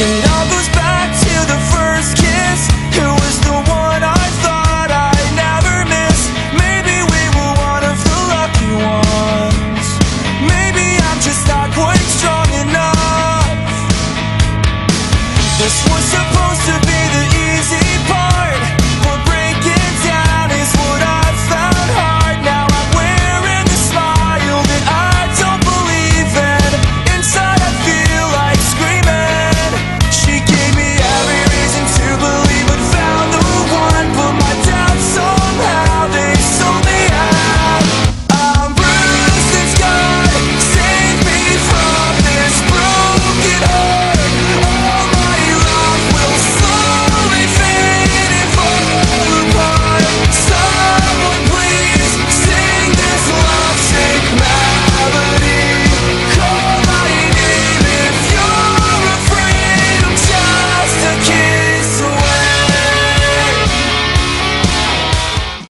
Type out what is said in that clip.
It